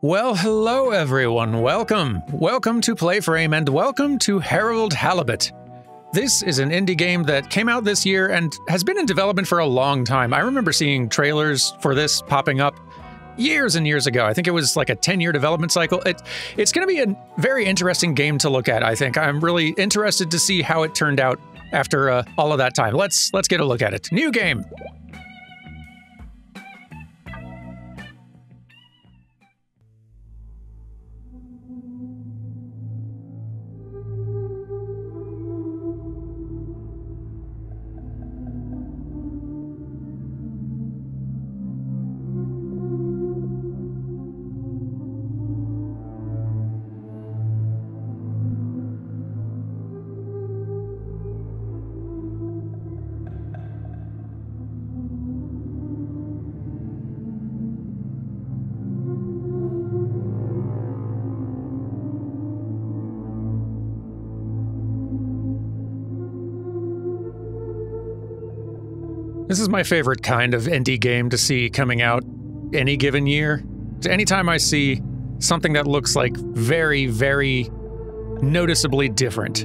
Well, hello everyone. Welcome. Welcome to Playframe and welcome to Harold Halibut. This is an indie game that came out this year and has been in development for a long time. I remember seeing trailers for this popping up years and years ago. I think it was like a 10-year development cycle. It, it's going to be a very interesting game to look at, I think. I'm really interested to see how it turned out after uh, all of that time. Let's let's get a look at it. New game. This is my favorite kind of indie game to see coming out any given year. Anytime I see something that looks like very, very noticeably different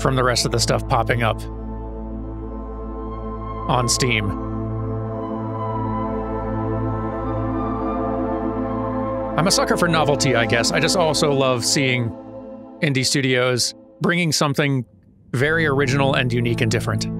from the rest of the stuff popping up on Steam. I'm a sucker for novelty, I guess. I just also love seeing indie studios bringing something very original and unique and different.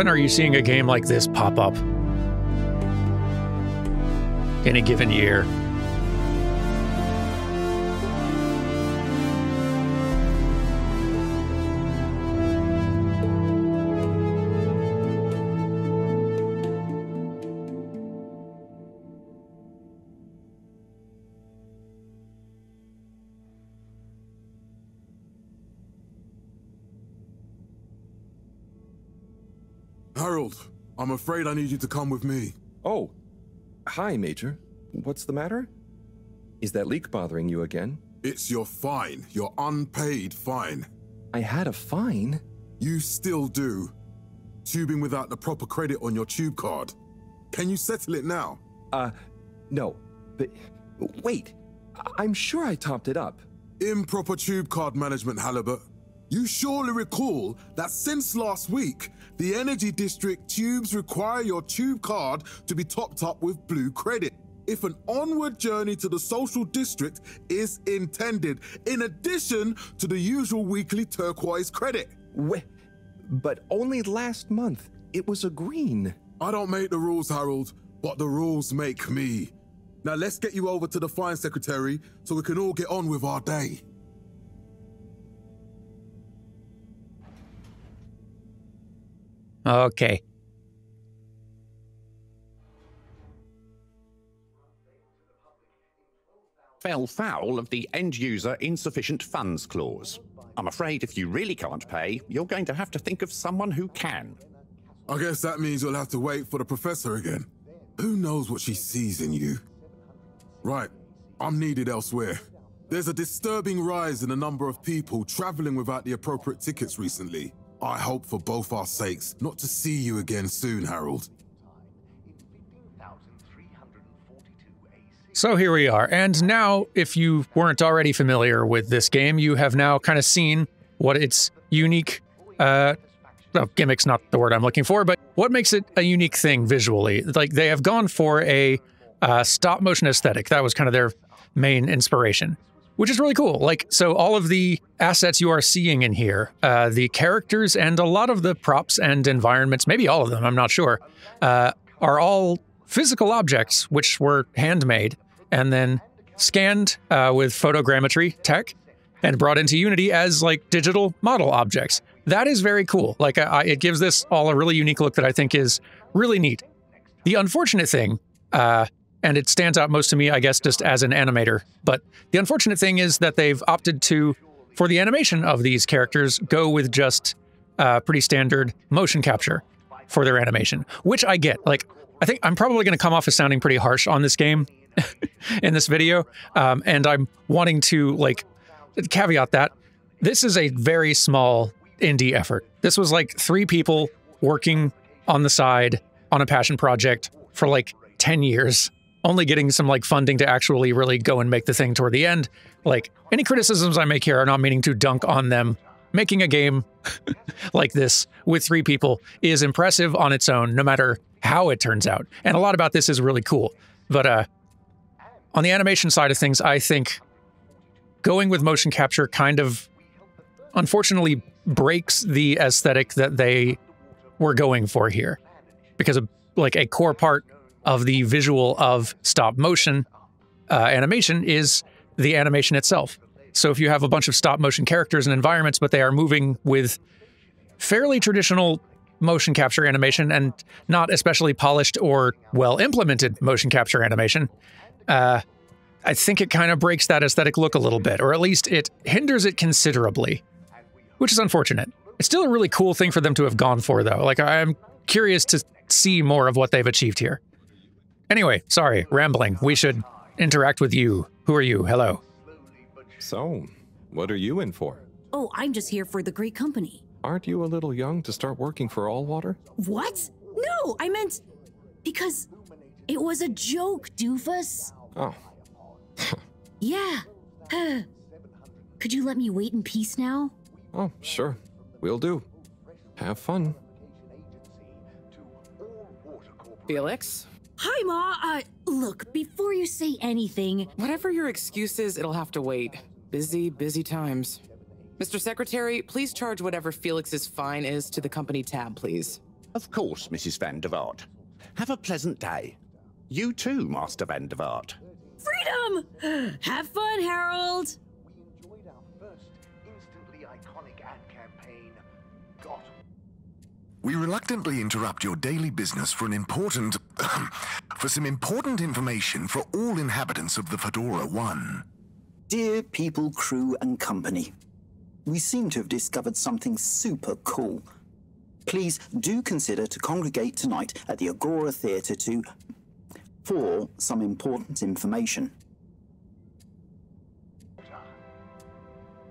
Often are you seeing a game like this pop up in a given year? Afraid I need you to come with me. Oh, hi, Major. What's the matter? Is that leak bothering you again? It's your fine, your unpaid fine. I had a fine. You still do. Tubing without the proper credit on your tube card. Can you settle it now? Uh, no. But wait, I'm sure I topped it up. Improper tube card management, Halibut. You surely recall that since last week, the Energy District tubes require your tube card to be topped up with blue credit. If an onward journey to the social district is intended, in addition to the usual weekly turquoise credit. Wait, but only last month it was a green. I don't make the rules, Harold, but the rules make me. Now let's get you over to the fine secretary so we can all get on with our day. Okay. fell foul of the end user insufficient funds clause. I'm afraid if you really can't pay, you're going to have to think of someone who can. I guess that means you'll have to wait for the professor again. Who knows what she sees in you? Right, I'm needed elsewhere. There's a disturbing rise in the number of people traveling without the appropriate tickets recently. I hope for both our sakes not to see you again soon, Harold. So here we are. And now, if you weren't already familiar with this game, you have now kind of seen what its unique uh well, gimmick's not the word I'm looking for, but what makes it a unique thing visually? Like they have gone for a uh, stop motion aesthetic. That was kind of their main inspiration, which is really cool. Like, so all of the assets you are seeing in here, uh, the characters and a lot of the props and environments, maybe all of them, I'm not sure, uh, are all physical objects which were handmade and then scanned uh, with photogrammetry tech and brought into Unity as like digital model objects. That is very cool. Like, I, it gives this all a really unique look that I think is really neat. The unfortunate thing, uh, and it stands out most to me, I guess, just as an animator, but the unfortunate thing is that they've opted to, for the animation of these characters, go with just uh, pretty standard motion capture for their animation, which I get. Like, I think I'm probably going to come off as sounding pretty harsh on this game in this video, um, and I'm wanting to like caveat that this is a very small indie effort. This was like three people working on the side on a passion project for like 10 years, only getting some like funding to actually really go and make the thing toward the end. Like any criticisms I make here are not meaning to dunk on them. Making a game like this with three people is impressive on its own, no matter how it turns out. And a lot about this is really cool. But uh, on the animation side of things, I think going with motion capture kind of unfortunately breaks the aesthetic that they were going for here because of like a core part of the visual of stop motion uh, animation is the animation itself. So if you have a bunch of stop motion characters and environments, but they are moving with fairly traditional motion capture animation and not especially polished or well implemented motion capture animation, uh, I think it kind of breaks that aesthetic look a little bit, or at least it hinders it considerably, which is unfortunate. It's still a really cool thing for them to have gone for, though. Like, I'm curious to see more of what they've achieved here. Anyway, sorry, rambling. We should interact with you. Who are you? Hello. So, what are you in for? Oh, I'm just here for the great company. Aren't you a little young to start working for Allwater? What? No, I meant because it was a joke, doofus. Oh, Yeah. Could you let me wait in peace now? oh, sure. We'll do. Have fun. Felix, Hi, Ma. Uh, look, before you say anything, whatever your excuse is, it'll have to wait. Busy, busy times. Mr. Secretary, please charge whatever Felix's fine is to the company tab, please. Of course, Mrs. Van der Vaart. Have a pleasant day. You too, Master Van der Vaart. freedom! Have fun, Harold! We enjoyed our first instantly iconic ad campaign, Got We reluctantly interrupt your daily business for an important. for some important information for all inhabitants of the Fedora 1. Dear people, crew, and company, we seem to have discovered something super cool. Please do consider to congregate tonight at the Agora Theatre to. for some important information.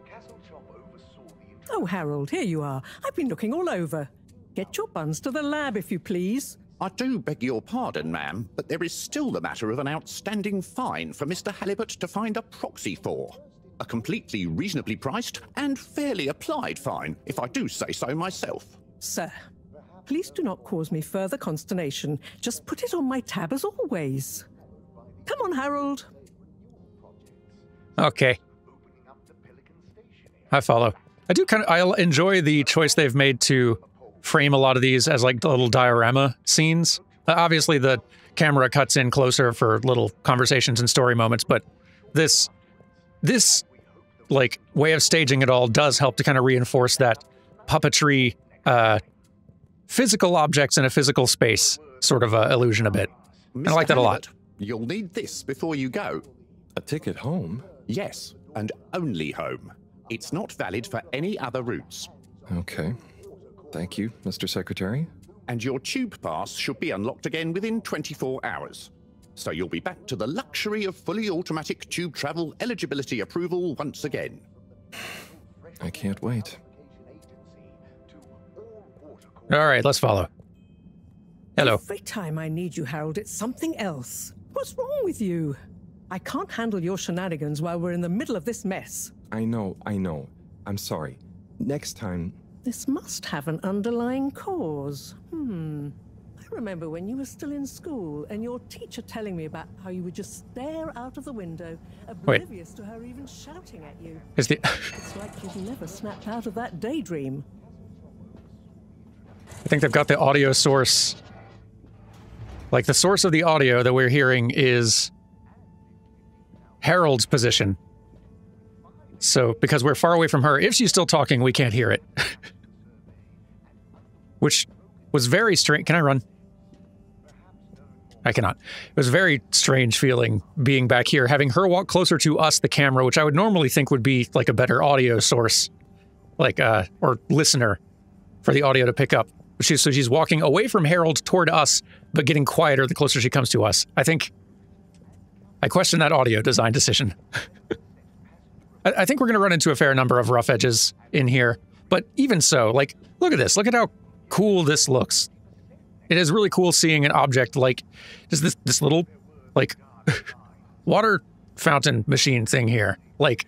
Castlechop oversaw the Oh, Harold, here you are. I've been looking all over. Get your buns to the lab, if you please. I do beg your pardon, ma'am, but there is still the matter of an outstanding fine for Mr. Halibut to find a proxy for. A completely reasonably priced and fairly applied fine, if I do say so myself. Sir, please do not cause me further consternation. Just put it on my tab as always. Come on, Harold. Okay. I follow. I do kind of I enjoy the choice they've made to frame a lot of these as like little diorama scenes. Uh, obviously, the camera cuts in closer for little conversations and story moments, but this this like way of staging it all does help to kind of reinforce that puppetry, uh, physical objects in a physical space sort of uh, illusion a bit. And I like that a lot. You'll need this before you go. A ticket home? Yes, and only home. It's not valid for any other routes. Okay. Thank you, Mr. Secretary. And your tube pass should be unlocked again within 24 hours. So you'll be back to the luxury of fully automatic tube travel eligibility approval once again. I can't wait. All right, let's follow. Hello. Every time I need you, Harold, it's something else. What's wrong with you? I can't handle your shenanigans while we're in the middle of this mess. I know, I know. I'm sorry. Next time, This must have an underlying cause. Hmm. I remember when you were still in school and your teacher telling me about how you would just stare out of the window, Wait. oblivious to her even shouting at you. Is the It's like you've never snapped out of that daydream. I think they've got the audio source. Like the source of the audio that we're hearing is Harold's position. So, because we're far away from her, if she's still talking, we can't hear it. Which was very strange. Can I run? I cannot. It was a very strange feeling being back here, having her walk closer to us, the camera, which I would normally think would be like a better audio source, like uh, or listener for the audio to pick up. She's, so she's walking away from Harold toward us, but getting quieter the closer she comes to us. I think I question that audio design decision. I, think we're going to run into a fair number of rough edges in here, but even so, like, look at this. Look at how cool this looks. It is really cool seeing an object like just this this little like water fountain machine thing here. Like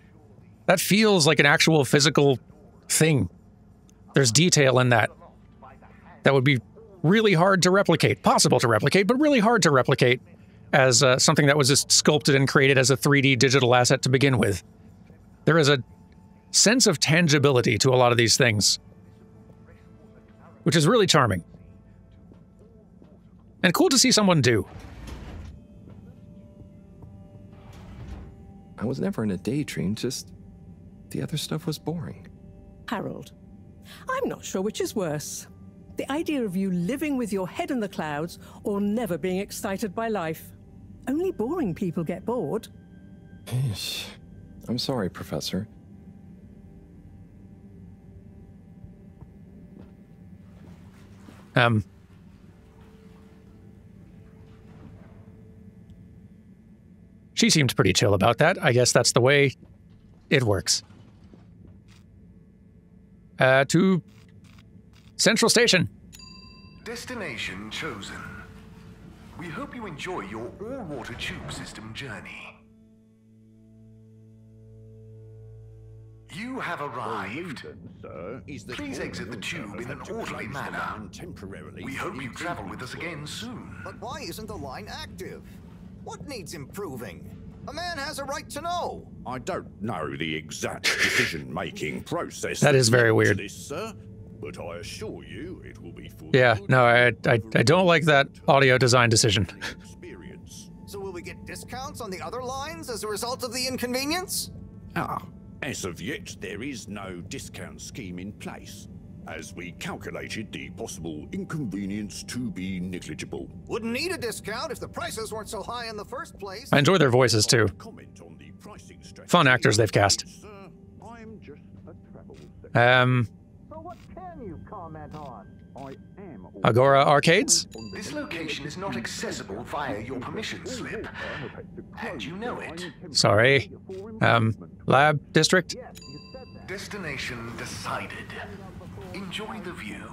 that feels like an actual physical thing. There's detail in that that would be really hard to replicate, possible to replicate, but really hard to replicate as uh, something that was just sculpted and created as a 3D digital asset to begin with. There is a sense of tangibility to a lot of these things, which is really charming. And cool to see someone do. I was never in a daydream, just the other stuff was boring. Harold, I'm not sure which is worse. The idea of you living with your head in the clouds or never being excited by life. Only boring people get bored. I'm sorry, Professor. Um, she seemed pretty chill about that. I guess that's the way it works. Uh, to Central Station. Destination chosen. We hope you enjoy your all-water tube system journey. You have arrived. sir. Please exit the tube in an orderly manner. We hope you travel with us again soon. But why isn't the line active? What needs improving? A man has a right to know. I don't know the exact decision-making process. That is very weird. This, sir, but I assure you it will be full Yeah, no, I, I, I don't like that audio design decision. So will we get discounts on the other lines as a result of the inconvenience? Ah, as of yet, there is no discount scheme in place, as we calculated the possible inconvenience to be negligible. Wouldn't need a discount if the prices weren't so high in the first place. I enjoy their voices too. Fun actors they've cast. Um, What can you comment on? Agora Arcades? This location is not accessible via your permission slip. And you know it. Sorry. Um, Lab District? Destination decided. Enjoy the view.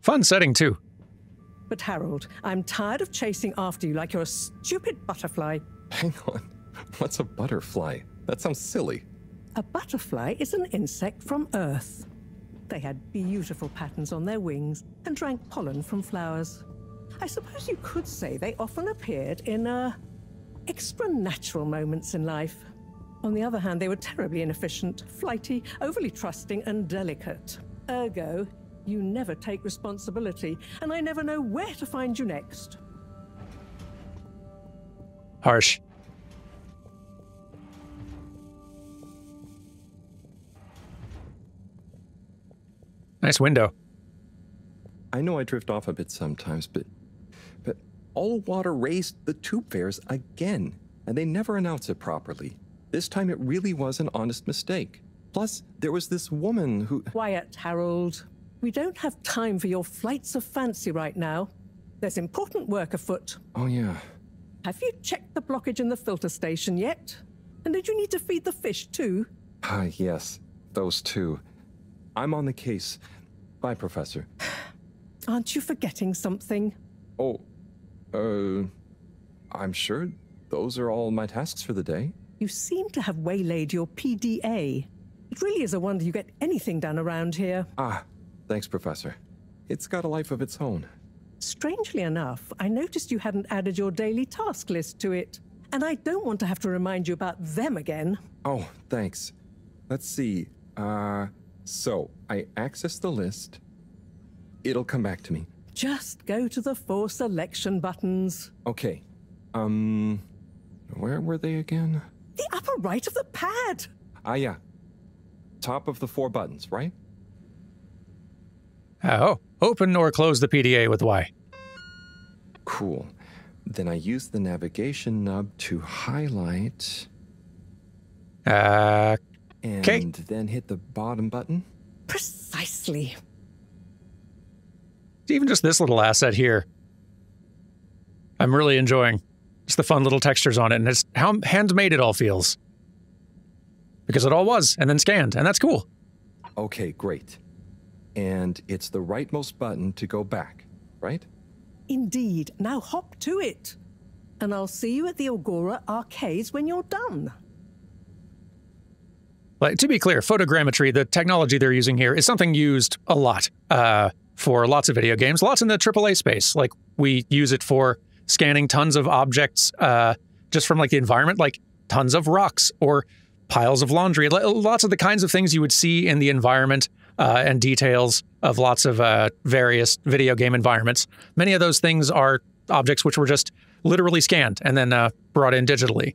Fun setting too. But Harold, I'm tired of chasing after you like you're a stupid butterfly. Hang on. What's a butterfly? That sounds silly. A butterfly is an insect from Earth. They had beautiful patterns on their wings and drank pollen from flowers. I suppose you could say they often appeared in uh, extra natural moments in life. On the other hand, they were terribly inefficient, flighty, overly trusting, and delicate. Ergo, you never take responsibility, and I never know where to find you next. Harsh. Nice window. I know I drift off a bit sometimes, but but all water raised the tube fares again, and they never announce it properly. This time it really was an honest mistake. Plus, there was this woman who Quiet, Harold. We don't have time for your flights of fancy right now. There's important work afoot. Oh yeah. Have you checked the blockage in the filter station yet? And did you need to feed the fish too? Ah, yes. Those two. I'm on the case. Bye, Professor. Aren't you forgetting something? Oh, uh, I'm sure those are all my tasks for the day. You seem to have waylaid your PDA. It really is a wonder you get anything done around here. Ah, thanks, Professor. It's got a life of its own. Strangely enough, I noticed you hadn't added your daily task list to it. And I don't want to have to remind you about them again. Oh, thanks. Let's see. Uh, so I access the list. It'll come back to me. Just go to the four selection buttons. Okay. Um, where were they again? The upper right of the pad. Ah, yeah. Top of the four buttons, right? Oh, open or close the PDA with Y. Cool. Then I use the navigation nub to highlight. Uh, and 'kay. then hit the bottom button. Precisely. even just this little asset here, I'm really enjoying. Just the fun little textures on it, and it's how handmade it all feels. Because it all was, and then scanned, and that's cool. Okay, great. And it's the rightmost button to go back, right? Indeed. Now hop to it. And I'll see you at the Agora arcades when you're done. Like to be clear, photogrammetry, the technology they're using here, is something used a lot uh, for lots of video games, lots in the AAA space. Like we use it for scanning tons of objects uh, just from like the environment, like tons of rocks or piles of laundry, Lo- lots of the kinds of things you would see in the environment uh, and details of lots of uh, various video game environments. Many of those things are objects which were just literally scanned and then uh, brought in digitally.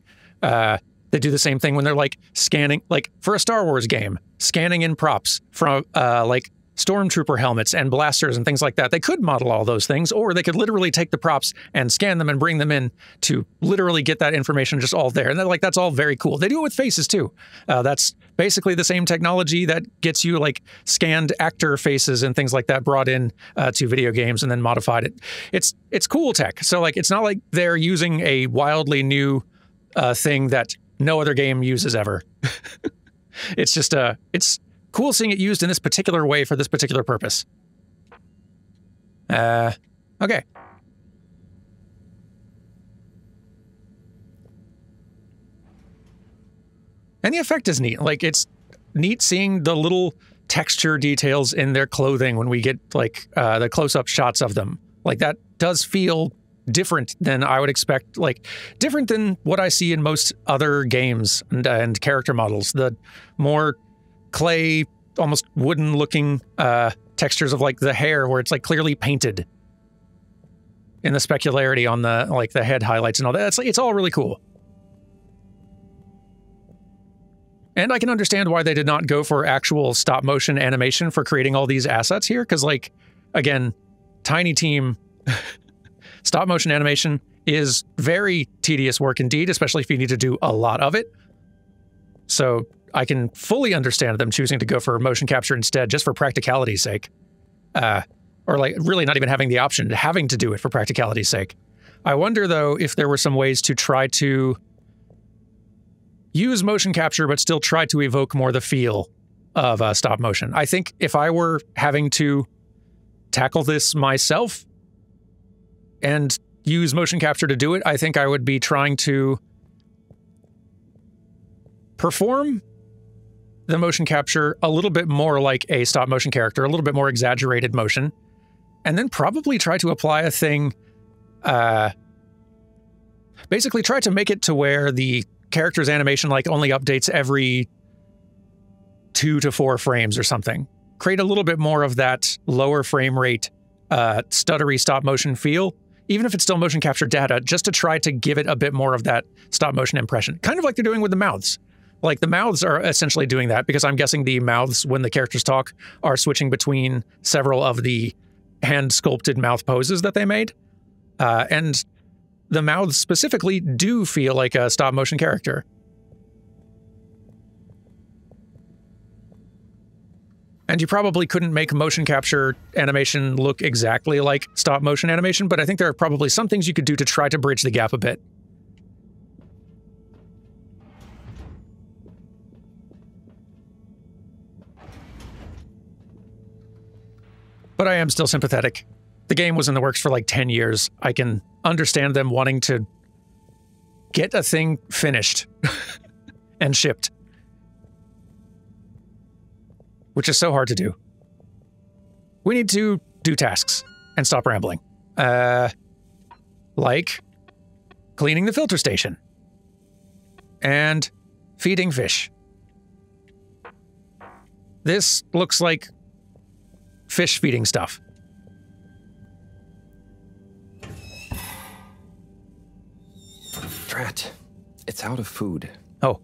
They do the same thing when they're like scanning, like for a Star Wars game, scanning in props from uh, like stormtrooper helmets and blasters and things like that. They could model all those things, or they could literally take the props and scan them and bring them in to literally get that information just all there. And they're like, that's all very cool. They do it with faces too. Uh, that's basically the same technology that gets you like scanned actor faces and things like that brought in uh, to video games and then modified it. It's it's cool tech. So like, it's not like they're using a wildly new uh, thing that no other game uses ever. it's just uh, it's cool seeing it used in this particular way for this particular purpose. Uh, okay. And the effect is neat. Like it's neat seeing the little texture details in their clothing when we get like uh, the close-up shots of them. Like that does feel different than I would expect. Like different than what I see in most other games and, and character models. The more clay, almost wooden-looking uh, textures of like the hair, where it's like clearly painted. In the specularity on the like the head highlights and all that, it's it's all really cool. And I can understand why they did not go for actual stop motion animation for creating all these assets here. Because, like, again, Tiny Team stop motion animation is very tedious work indeed, especially if you need to do a lot of it. So I can fully understand them choosing to go for motion capture instead, just for practicality's sake. Uh, or, like, really not even having the option, having to do it for practicality's sake. I wonder, though, if there were some ways to try to use motion capture, but still try to evoke more the feel of uh, stop motion. I think if I were having to tackle this myself and use motion capture to do it, I think I would be trying to perform the motion capture a little bit more like a stop motion character, a little bit more exaggerated motion, and then probably try to apply a thing. Uh, basically, try to make it to where the character's animation like only updates every two to four frames or something. Create a little bit more of that lower frame rate, uh, stuttery stop motion feel, even if it's still motion capture data, just to try to give it a bit more of that stop motion impression. Kind of like they're doing with the mouths. Like the mouths are essentially doing that because I'm guessing the mouths, when the characters talk, are switching between several of the hand sculpted mouth poses that they made. Uh, and the mouths specifically do feel like a stop motion character. And you probably couldn't make motion capture animation look exactly like stop motion animation, but I think there are probably some things you could do to try to bridge the gap a bit. But I am still sympathetic. The game was in the works for like 10 years. I can understand them wanting to get a thing finished and shipped, which is so hard to do. We need to do tasks and stop rambling. Uh, like cleaning the filter station and feeding fish. This looks like fish feeding stuff. Drat. It's out of food. Oh.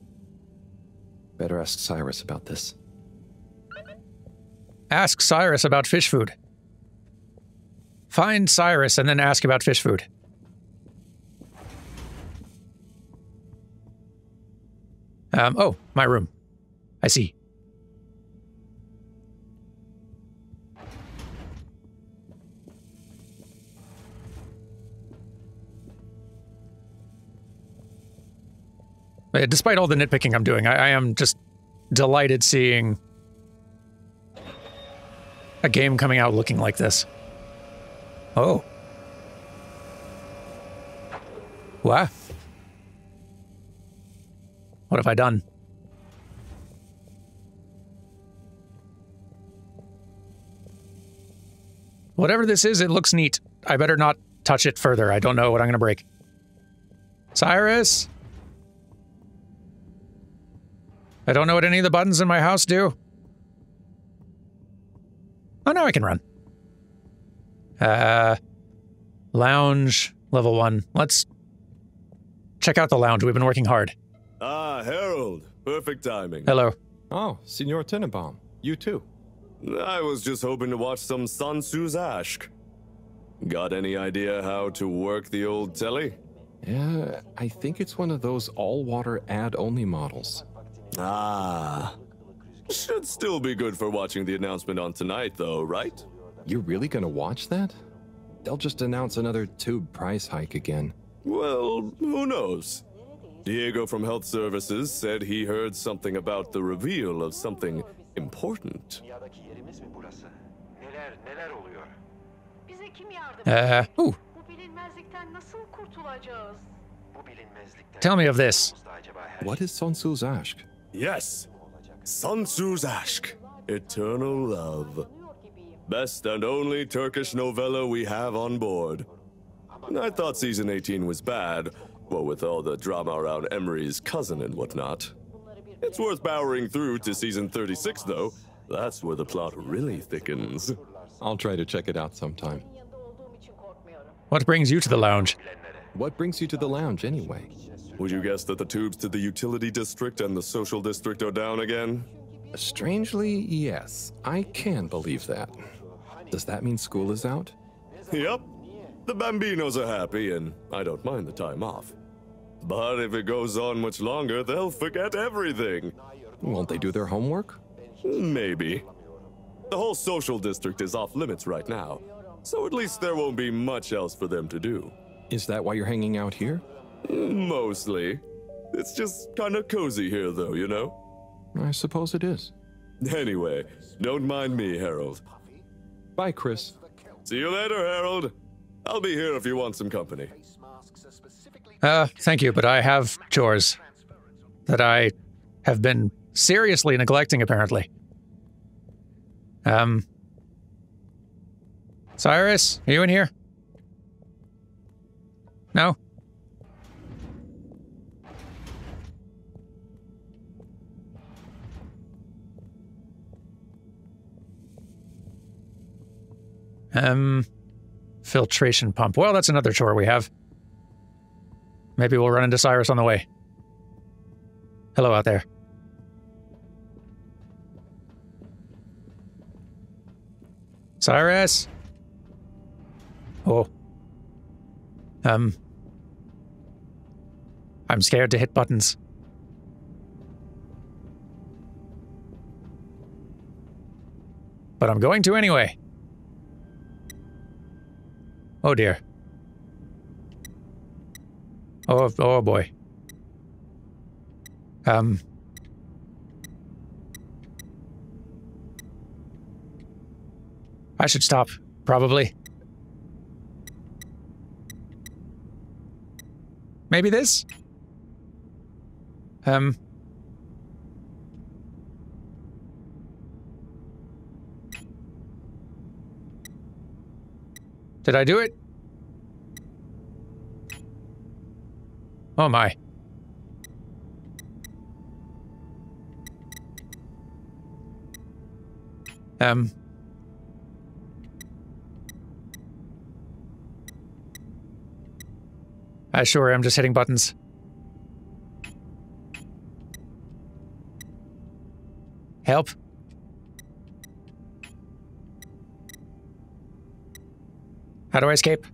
Better ask Cyrus about this. Ask Cyrus about fish food. Find Cyrus and then ask about fish food. Um, oh, my room. I see. Uh, Despite all the nitpicking I'm doing, I, I am just delighted seeing a game coming out looking like this. Oh. What? What have I done? Whatever this is, it looks neat. I better not touch it further. I don't know what I'm going to break. Cyrus? I don't know what any of the buttons in my house do. Oh, now I can run. Uh, lounge, level one. Let's check out the lounge. We've been working hard. Ah, Harold. Perfect timing. Hello. Oh, Senor Tenenbaum. You too. I was just hoping to watch some Sonsuz Aşk. Got any idea how to work the old telly? Yeah, I think it's one of those all-water ad-only models. Ah. Should still be good for watching the announcement on tonight, though, right? You're really gonna watch that? They'll just announce another tube price hike again. Well, who knows? Diego from Health Services said he heard something about the reveal of something important. Dünyadaki yerimiz mi burası? Neler neler oluyor? Bize kim yardım Uh, ooh, Bu bilinmezlikten nasıl kurtulacağız? Bu bilinmezlikten tell me of this. What is Sun ask? Yes, Sonsuz Aşk, Eternal Love. Best and only Turkish novella we have on board. I thought season 18 was bad, what with all the drama around Emery's cousin and whatnot. It's worth powering through to season 36, though. That's where the plot really thickens. I'll try to check it out sometime. Yanında olduğum için korkmuyorum. What brings you to the lounge? What brings you to the lounge anyway? Would you guess that the tubes to the utility district and the social district are down again? Strangely, yes. I can believe that. Does that mean school is out? Yep. The Bambinos are happy, and I don't mind the time off. But if it goes on much longer, they'll forget everything. Won't they do their homework? Maybe. The whole social district is off limits right now, so at least there won't be much else for them to do. Is that why you're hanging out here? Mostly. It's just kind of cozy here, though, you know? I suppose it is. Anyway, don't mind me, Harold. Bye, Chris. See you later, Harold. I'll be here if you want some company. Uh, thank you, but I have chores that I have been seriously neglecting, apparently. Um, Cyrus, are you in here? No? Um, filtration pump. Well, that's another chore we have. Maybe we'll run into Cyrus on the way. Hello out there. Cyrus? Oh. Um. I'm scared to hit buttons. But I'm going to anyway. Oh dear. Oh, oh boy. Um. I should stop, probably. Maybe this? Um. Did I do it? Oh my. Um. I sure am just hitting buttons. Help. How do I escape?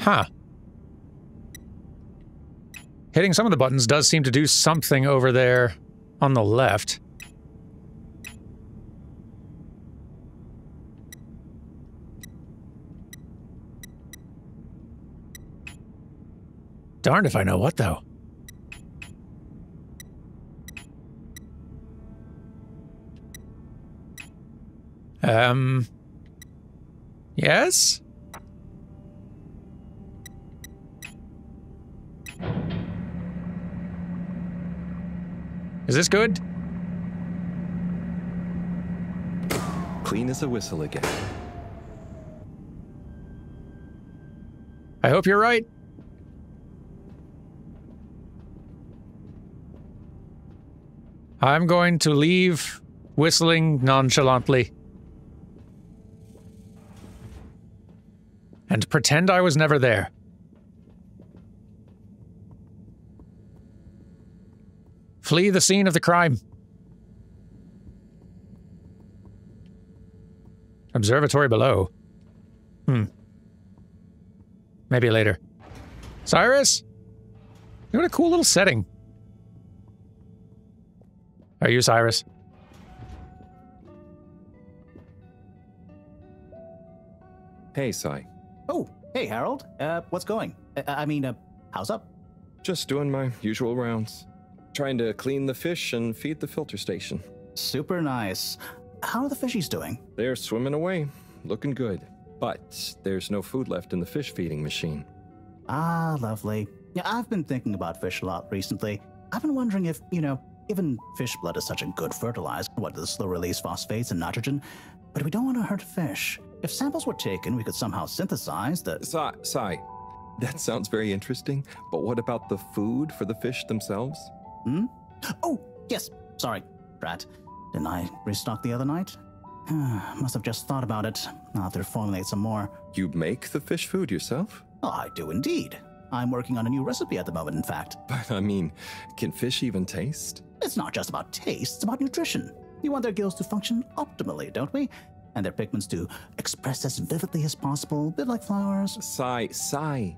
Huh. Hitting some of the buttons does seem to do something over there on the left. Darned if I know what, though. Um. Yes? Is this good? Clean as a whistle again. I hope you're right. I'm going to leave whistling nonchalantly. And pretend I was never there. Flee the scene of the crime. Observatory below. Hmm. Maybe later. Cyrus? You What a cool little setting. Are you Cyrus? Hey, Sai. Oh, hey, Harold. Uh, what's going? Uh, I mean, uh, how's up? Just doing my usual rounds. Trying to clean the fish and feed the filter station. Super nice. How are the fishies doing? They're swimming away, looking good. But there's no food left in the fish feeding machine. Ah, lovely. Yeah, I've been thinking about fish a lot recently. I've been wondering if, you know, given fish blood is such a good fertilizer, what does the slow release phosphates and nitrogen, but we don't want to hurt fish. If samples were taken, we could somehow synthesize the. Sai, Sai, that sounds very interesting, but what about the food for the fish themselves? Hmm? Oh, yes. Sorry, Brad. Didn't I restock the other night? Must have just thought about it. I'll have to formulate some more. You make the fish food yourself? I do indeed. I'm working on a new recipe at the moment, in fact. But I mean, can fish even taste? It's not just about taste, it's about nutrition. We want their gills to function optimally, don't we? And their pigments to express as vividly as possible, a bit like flowers. Sai, Sai.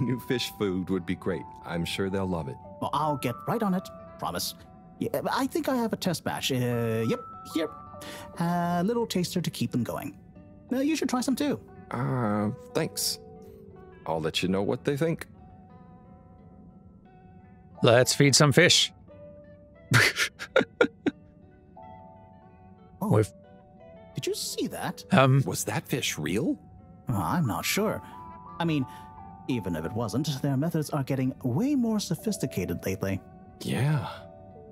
New fish food would be great. I'm sure they'll love it. Well, I'll get right on it. Promise. Yeah, I think I have a test batch. Uh, yep, here. A little taster to keep them going. Uh, you should try some too. Uh, thanks. I'll let you know what they think. Let's feed some fish. oh, We've, did you see that? um, Was that fish real? Uh, I'm not sure. I mean, even if it wasn't, their methods are getting way more sophisticated lately. Yeah,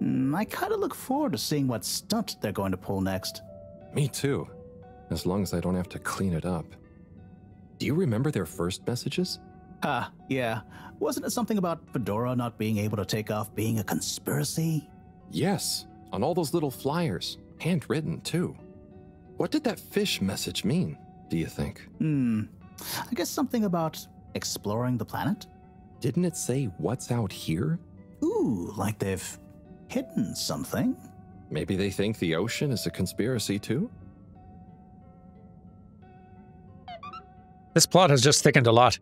Mm, I kind of look forward to seeing what stunt they're going to pull next. me too. As long as I don't have to clean it up. Do you remember their first messages? Ah, yeah. Wasn't it something about Fedora not being able to take off being a conspiracy? Yes, on all those little flyers, handwritten too. What did that fish message mean, do you think? Hmm. I guess something about exploring the planet? Didn't it say what's out here? Ooh, like they've hidden something? Maybe they think the ocean is a conspiracy too? this plot has just thickened a lot.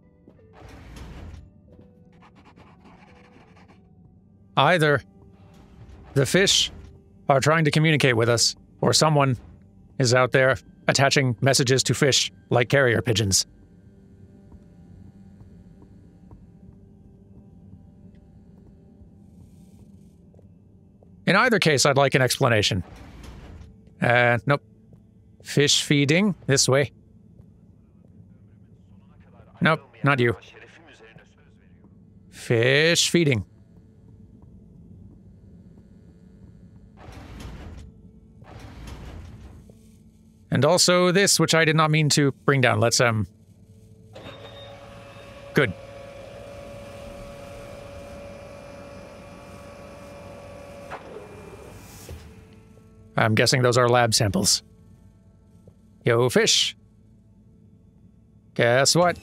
Either the fish are trying to communicate with us, or someone is out there attaching messages to fish like carrier pigeons. In either case, I'd like an explanation. Uh, nope. Fish feeding this way. Nope, not you. Fish feeding. And also this, which I did not mean to bring down. Let's, um. Good. I'm guessing those are lab samples. Yo, fish. Guess what?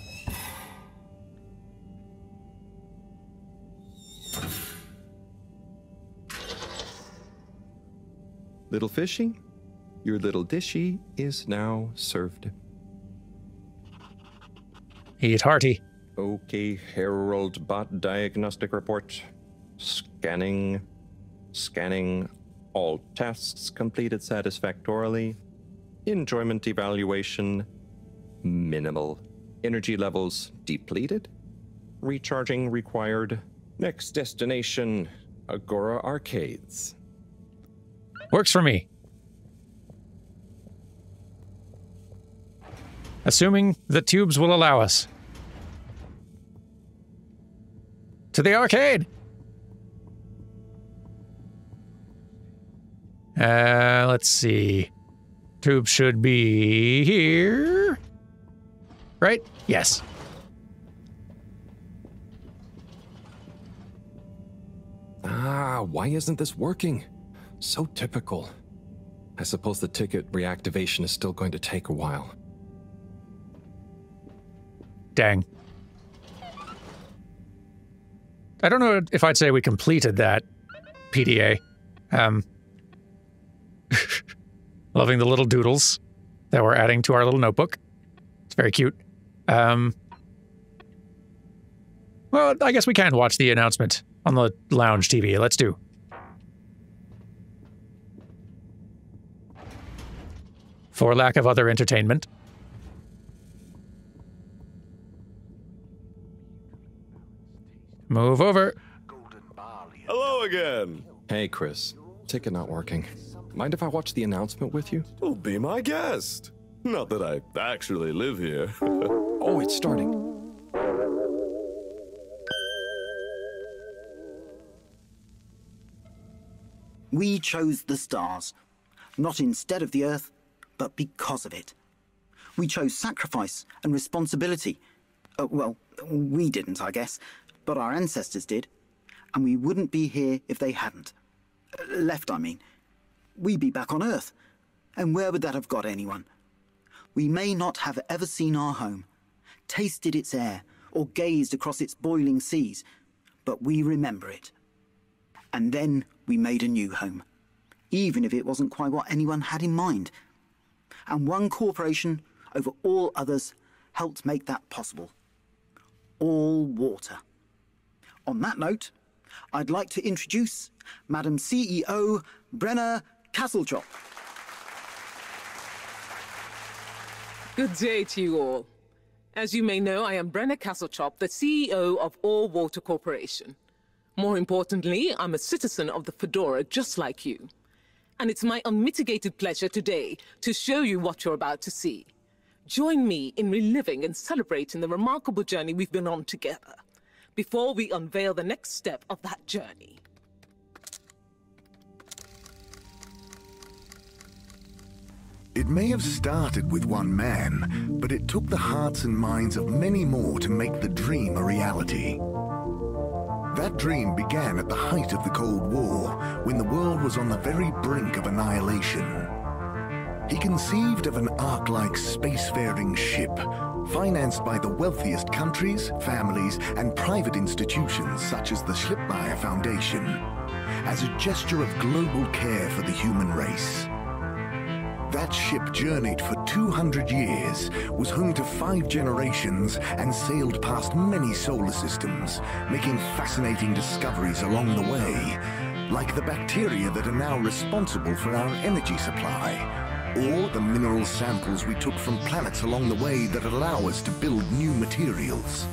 Little fishy, your little dishy is now served. Eat hearty. Okay, Harold bot diagnostic report. Scanning. Scanning. All tasks completed satisfactorily. Enjoyment evaluation. Minimal. Energy levels depleted. Recharging required. Next destination Agora Arcades. Works for me. Assuming the tubes will allow us. To the arcade! Uh, let's see. Tube should be here. Right? Yes. Ah, why isn't this working? So typical. I suppose the ticket reactivation is still going to take a while. Dang. I don't know if I'd say we completed that PDA. Um, loving the little doodles that we're adding to our little notebook. It's very cute. Um, well, I guess we can watch the announcement on the lounge TV. Let's do. For lack of other entertainment. Move over. Hello again. Hey, Chris. Ticket not working. Mind if I watch the announcement with you? Oh, be my guest. Not that I actually live here. oh, it's starting. We chose the stars, not instead of the Earth, but because of it. We chose sacrifice and responsibility. Uh, well, we didn't, I guess, but our ancestors did, and we wouldn't be here if they hadn't. Left, I mean. We'd be back on Earth, and where would that have got anyone? We may not have ever seen our home, tasted its air, or gazed across its boiling seas, but we remember it. And then we made a new home, even if it wasn't quite what anyone had in mind. And one corporation over all others helped make that possible. All water. On that note, I'd like to introduce Madam CEO Brenna Castletop. Good day to you all. As you may know, I am Brenna Castletop, the CEO of All Water Corporation. More importantly, I'm a citizen of the Fedora just like you. And it's my unmitigated pleasure today to show you what you're about to see. Join me in reliving and celebrating the remarkable journey we've been on together before we unveil the next step of that journey. It may have started with one man, but it took the hearts and minds of many more to make the dream a reality. That dream began at the height of the Cold War, when the world was on the very brink of annihilation. He conceived of an Ark-like spacefaring ship, financed by the wealthiest countries, families, and private institutions such as the Schlipmeyer Foundation, as a gesture of global care for the human race. That ship journeyed for 200 years, was home to five generations, and sailed past many solar systems, making fascinating discoveries along the way, like the bacteria that are now responsible for our energy supply, or the mineral samples we took from planets along the way that allow us to build new materials.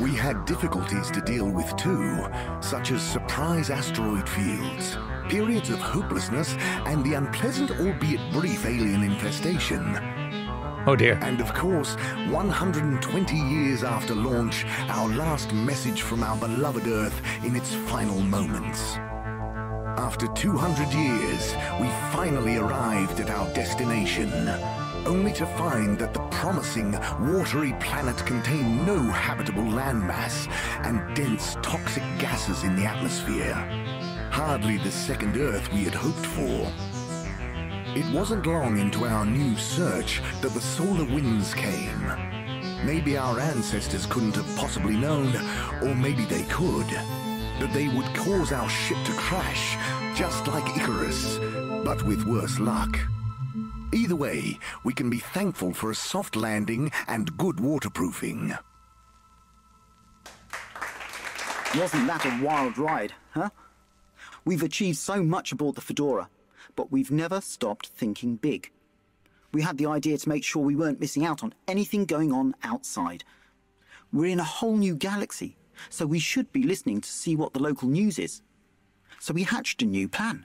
We had difficulties to deal with too, such as surprise asteroid fields, periods of hopelessness, and the unpleasant albeit brief alien infestation. Oh dear. And of course, 120 years after launch, our last message from our beloved Earth in its final moments. After 200 years, we finally arrived at our destination, only to find that the promising, watery planet contained no habitable landmass and dense toxic gases in the atmosphere. Hardly the second Earth we had hoped for. It wasn't long into our new search that the solar winds came. Maybe our ancestors couldn't have possibly known, or maybe they could. That they would cause our ship to crash, just like Icarus, but with worse luck. Either way, we can be thankful for a soft landing and good waterproofing. Wasn't that a wild ride, huh? We've achieved so much aboard the Fedora, but we've never stopped thinking big. We had the idea to make sure we weren't missing out on anything going on outside. We're in a whole new galaxy, so we should be listening to see what the local news is. So we hatched a new plan.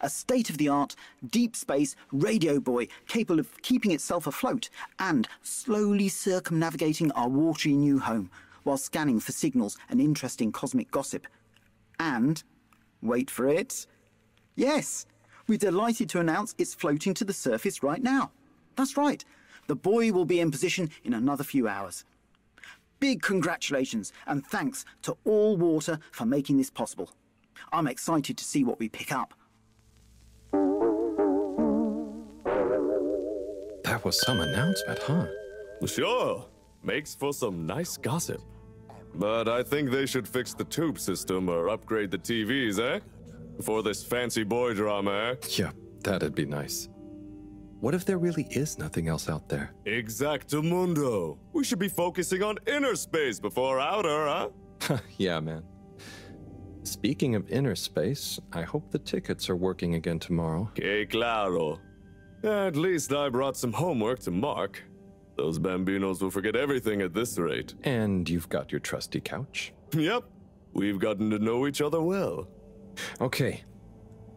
A state of the art, deep space radio buoy capable of keeping itself afloat and slowly circumnavigating our watery new home while scanning for signals and interesting cosmic gossip. And, wait for it, yes, we're delighted to announce it's floating to the surface right now. That's right, the buoy will be in position in another few hours. Big congratulations and thanks to All Water for making this possible. I'm excited to see what we pick up. That was some announcement, huh? Sure. Makes for some nice gossip. But I think they should fix the tube system or upgrade the TVs, eh? For this fancy buoy drama, eh? Yeah, that'd be nice. What if there really is nothing else out there? Exactamundo. We should be focusing on inner space before outer, huh? yeah, man. Speaking of inner space, I hope the tickets are working again tomorrow. Que claro. At least I brought some homework to mark. Those bambinos will forget everything at this rate. And you've got your trusty couch. Yep. We've gotten to know each other well. Okay.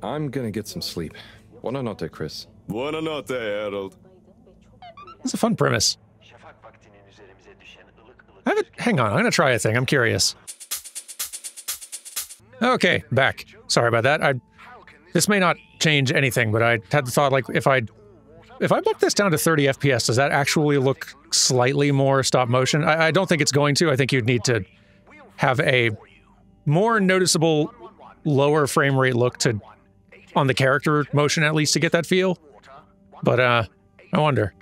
I'm gonna get some sleep. Buona notte, Chris. Buona notte, Harold. It's a fun premise. Hang on, I'm gonna try a thing. I'm curious. Okay, back. Sorry about that. I this may not change anything, but I had the thought like if I if I book this down to 30 FPS, does that actually look slightly more stop motion? I, I don't think it's going to. I think you'd need to have a more noticeable lower frame rate look to on the character motion at least to get that feel. But uh I wonder.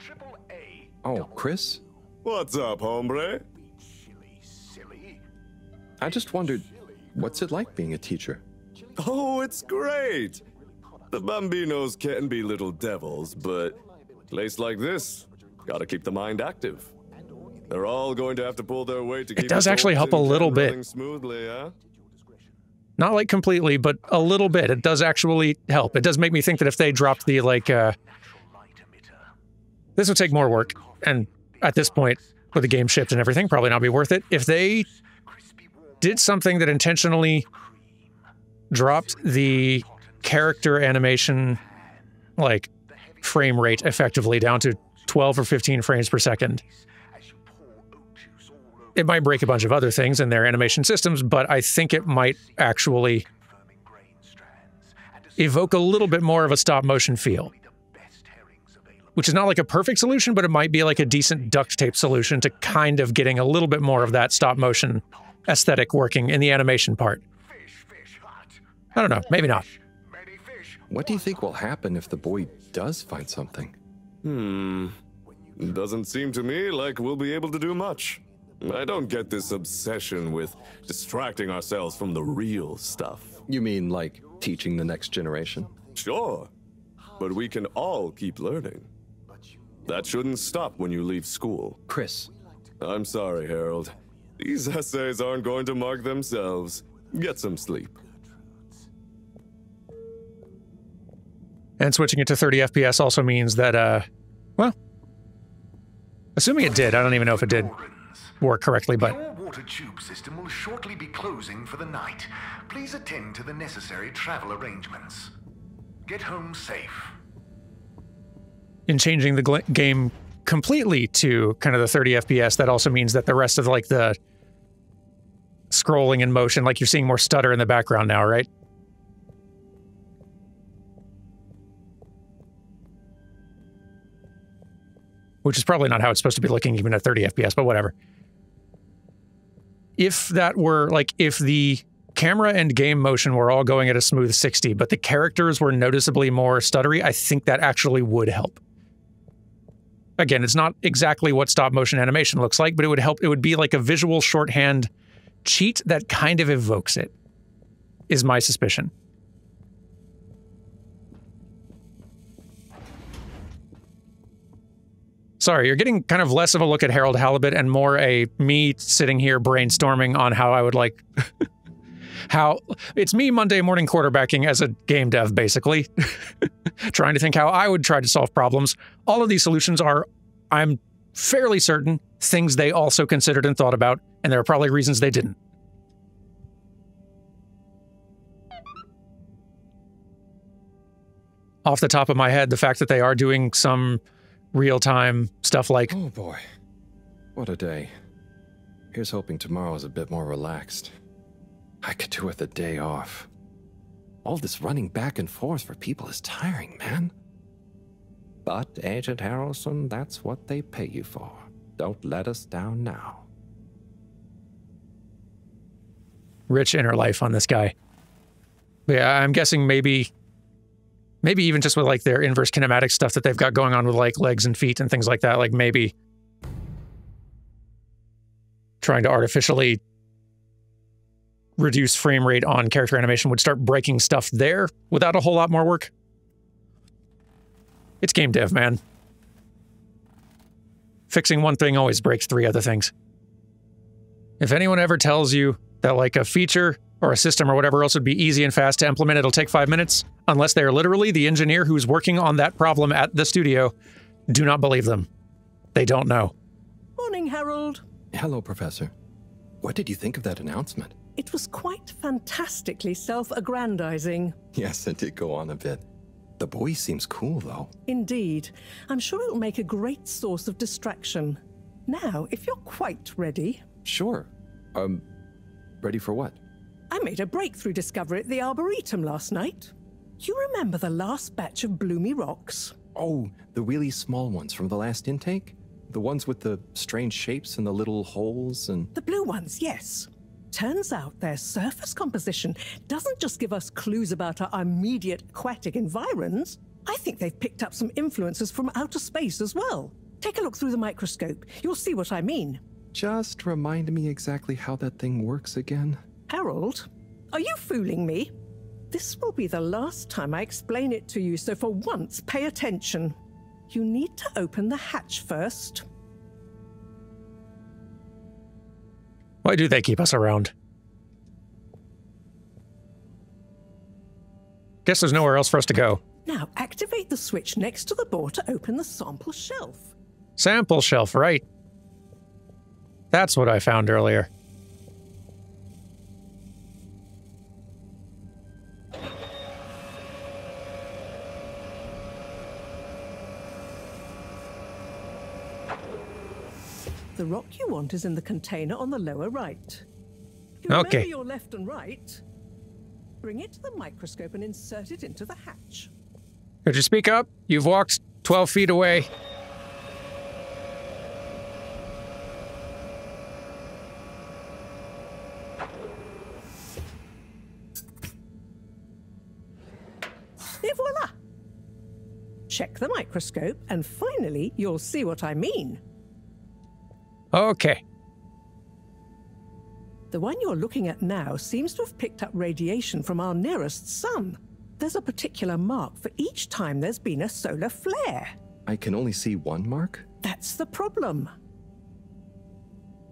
Oh, Chris? What's up, hombre? I just wondered, what's it like being a teacher? Oh, it's great! The bambinos can be little devils, but place like this, gotta keep the mind active. They're all going to have to pull their weight to It keep does actually help a little bit. Smoothly, huh? Not like completely, but a little bit. It does actually help. It does make me think that if they dropped the like uh this would take more work and at this point with the game shipped and everything probably not be worth it. If they did something that intentionally dropped the character animation like frame rate effectively down to 12 or 15 frames per second. It might break a bunch of other things in their animation systems, but I think it might actually evoke a little bit more of a stop motion feel. Which is not like a perfect solution, but it might be like a decent duct tape solution to kind of getting a little bit more of that stop motion aesthetic working in the animation part. I don't know, maybe not. What do you think will happen if the boy does find something? Hmm. Doesn't seem to me like we'll be able to do much. I don't get this obsession with distracting ourselves from the real stuff. You mean like teaching the next generation? Sure. But we can all keep learning. That shouldn't stop when you leave school. Chris. I'm sorry, Harold. These essays aren't going to mark themselves. Get some sleep. And switching it to 30 FPS also means that, uh, well, assuming it did, I don't even know if it did work correctly, but Your water tube system will shortly be closing for the night. Please attend to the necessary travel arrangements. Get home safe. In changing the gl- game completely to kind of the 30 FPS, that also means that the rest of like the scrolling and motion, like you're seeing more stutter in the background now, right? Which is probably not how it's supposed to be looking even at 30 FPS, but whatever. If that were like if the camera and game motion were all going at a smooth 60, but the characters were noticeably more stuttery, I think that actually would help. Again, it's not exactly what stop motion animation looks like, but it would help. It would be like a visual shorthand cheat that kind of evokes it. is my suspicion. Sorry, you're getting kind of less of a look at Harold Halibut and more a me sitting here brainstorming on how I would like how it's me Monday morning quarterbacking as a game dev, basically, trying to think how I would try to solve problems. All of these solutions are, I'm fairly certain, things they also considered and thought about, and there are probably reasons they didn't. Off the top of my head, the fact that they are doing some real time stuff like. Oh boy. What a day. Here's hoping tomorrow is a bit more relaxed. I could do with a day off. All this running back and forth for people is tiring, man. But, Agent Harrelson, that's what they pay you for. Don't let us down now. Rich inner life on this guy. Yeah, I'm guessing maybe maybe even just with like their inverse kinematic stuff that they've got going on with like legs and feet and things like that, like maybe trying to artificially reduce frame rate on character animation would start breaking stuff there without a whole lot more work. It's game dev, man. Fixing one thing always breaks three other things. If anyone ever tells you that like a feature or a system or whatever else would be easy and fast to implement, it'll take five minutes, unless they are literally the engineer who's working on that problem at the studio, do not believe them. They don't know. Morning, Harold. Hello, Professor. What did you think of that announcement? It was quite fantastically self aggrandizing. Yes, it did go on a bit. The boy seems cool, though. Indeed. I'm sure it'll make a great source of distraction. Now, if you're quite ready. Sure. Um, ready for what? I made a breakthrough discovery at the Arboretum last night. You remember the last batch of bloomy rocks? Oh, the really small ones from the last intake? The ones with the strange shapes and the little holes and. The blue ones, yes. Turns out their surface composition doesn't just give us clues about our immediate aquatic environs. I think they've picked up some influences from outer space as well. Take a look through the microscope. You'll see what I mean. Just remind me exactly how that thing works again. Harold, are you fooling me? This will be the last time I explain it to you, so for once, pay attention. You need to open the hatch first. Why do they keep us around? Guess there's nowhere else for us to go. Now, activate the switch next to the board to open the sample shelf. Sample shelf, right. That's what I found earlier. Rock you want is in the container on the lower right. You remember Okay. your left and right? Bring it to the microscope and insert it into the hatch. Could you speak up? You've walked 12 feet away. Et voila! Check the microscope, and finally, you'll see what I mean. Okay. The one you're looking at now seems to have picked up radiation from our nearest sun. There's a particular mark for each time there's been a solar flare. I can only see one mark? That's the problem.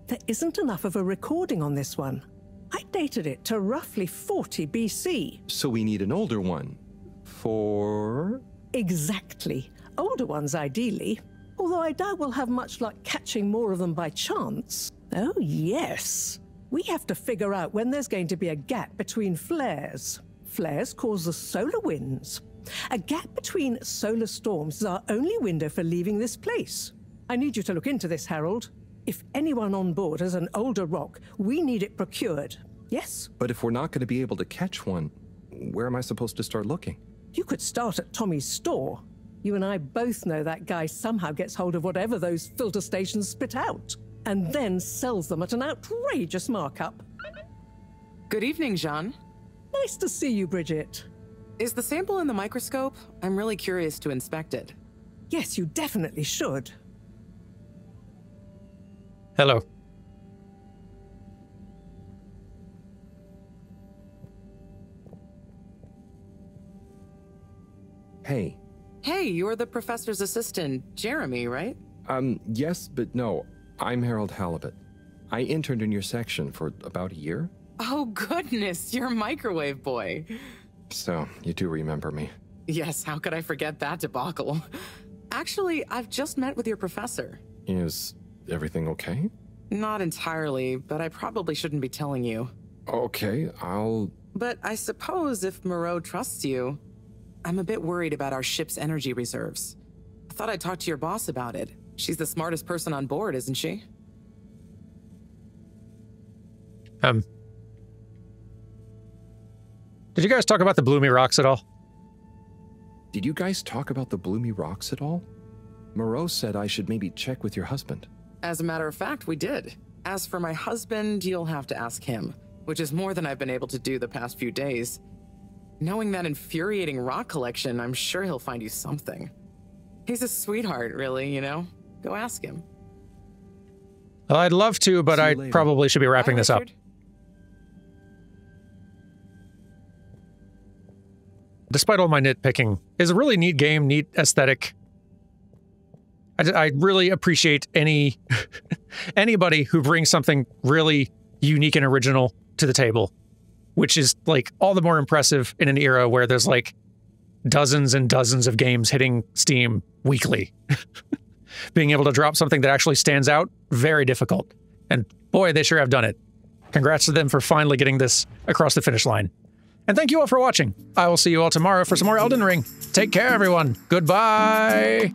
There isn't enough of a recording on this one. I dated it to roughly 40 BC. So we need an older one. For. Exactly. Older ones, ideally. Although I doubt we'll have much luck catching more of them by chance. Oh, yes. We have to figure out when there's going to be a gap between flares. Flares cause the solar winds. A gap between solar storms is our only window for leaving this place. I need you to look into this, Harold. If anyone on board has an older rock, we need it procured. Yes? But if we're not going to be able to catch one, where am I supposed to start looking? You could start at Tommy's store. You and I both know that guy somehow gets hold of whatever those filter stations spit out and then sells them at an outrageous markup. Good evening, Jean. Nice to see you, Bridget. Is the sample in the microscope? I'm really curious to inspect it. Yes, you definitely should. Hello. Hey, Hey, you're the professor's assistant, Jeremy, right? Um, yes, but no. I'm Harold Halibut. I interned in your section for about a year. Oh, goodness, you're microwave boy. So, you do remember me. Yes, how could I forget that debacle? Actually, I've just met with your professor. Is everything okay? Not entirely, but I probably shouldn't be telling you. Okay, I'll. But I suppose if Mareaux trusts you, I'm a bit worried about our ship's energy reserves. I thought I'd talk to your boss about it. She's the smartest person on board, isn't she? Um, did you guys talk about the Bloomy Rocks at all? Did you guys talk about the Bloomy Rocks at all? Mareaux said I should maybe check with your husband. As a matter of fact, we did. As for my husband, you'll have to ask him, which is more than I've been able to do the past few days. Knowing that infuriating rock collection, I'm sure he'll find you something. He's a sweetheart, really, you know? Go ask him. Well, I'd love to, but I later. probably should be wrapping Bye, this up. Despite all my nitpicking, is a really neat game, neat aesthetic. I, I really appreciate any anybody who brings something really unique and original to the table, which is like all the more impressive in an era where there's like dozens and dozens of games hitting Steam weekly. Being able to drop something that actually stands out, very difficult. And boy, they sure have done it. Congrats to them for finally getting this across the finish line. And thank you all for watching. I will see you all tomorrow for some more Elden Ring. Take care, everyone. Goodbye.